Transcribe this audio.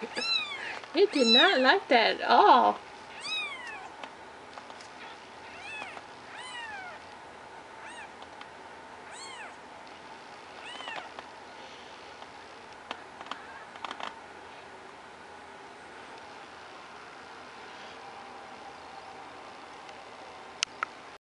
it did not like that at all.